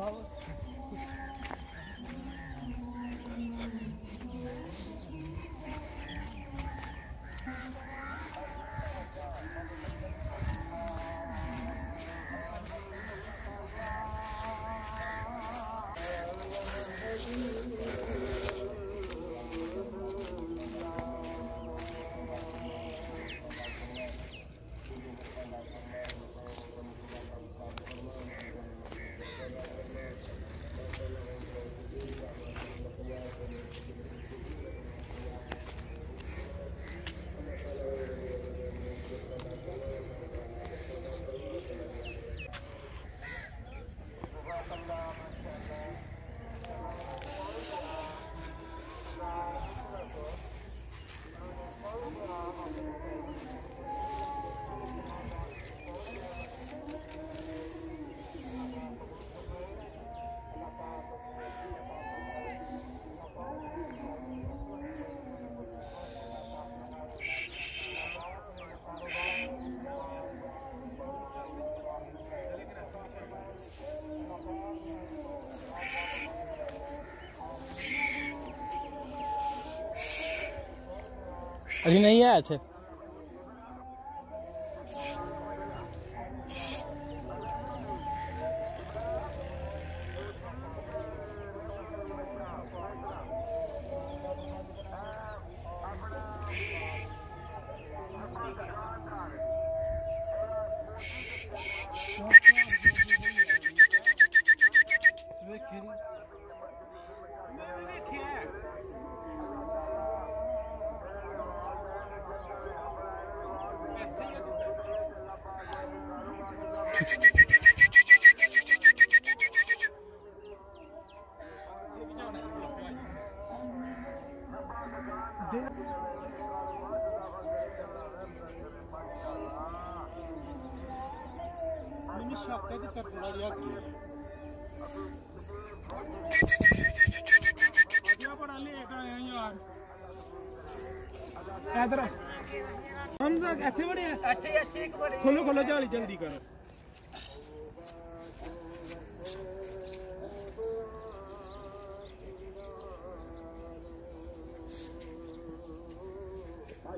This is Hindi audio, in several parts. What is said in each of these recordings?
Paula? अभी नहीं आया थे şapka dikkat खोलो खोलो जाली जल्दी करो।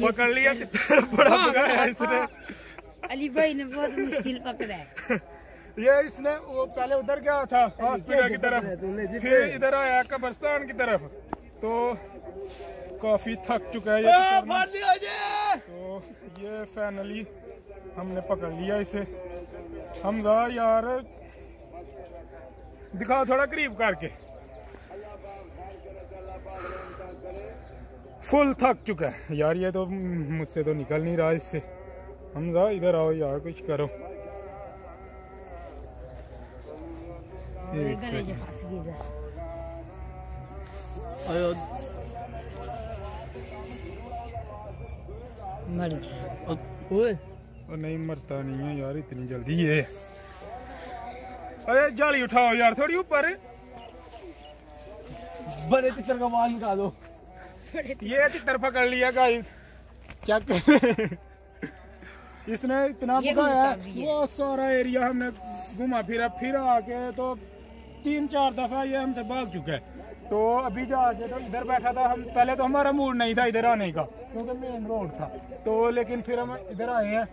पकड़ लिया कितना बड़ा हाँ, पकड़ा है हाँ, इसने। हाँ। अली भाई ने बहुत मुश्किल पकड़ा है। ये इसने वो पहले उधर गया था हॉस्पिटल की तरफ़। फिर इधर आया कब्रस्तान की तरफ़। तो काफ़ी थक चुका है ये तो ये फाइनली हमने पकड़ लिया इसे। हमजा यार दिखाओ थोड़ा करीब करके। फुल थक चुका है। यार ये तो मुझसे तो निकल नहीं रहा इससे। हमजा इधर आओ यार कुछ करो। मेरे गले से फंस गई इधर। मर गया ओए और नहीं मरता नहीं है यार इतनी जल्दी ये अरे जाली उठाओ यार थोड़ी ऊपर। बड़े तितर का माल निकालो। ये तितर पकड़ लिया गाइस चेक। इसने इतना भगाया। वो सारा एरिया हमने घुमा फिरा फिर आके तो तीन चार दफ़ा ये हमसे भाग चुका है। तो अभी जाके तो इधर बैठा था हम पहले तो हमारा मूड नहीं था इधर आने का। क्योंकि मेन रोड था। तो लेकिन फिर हम इधर आए हैं।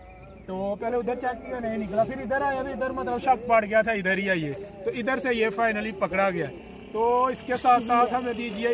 तो पहले उधर चेक किया, नहीं निकला। फिर इधर आया इधर मतलब शक पड़ गया था, इधर ही आइए तो इधर से ये फाइनली पकड़ा गया। तो इसके साथ साथ हमें दीजिए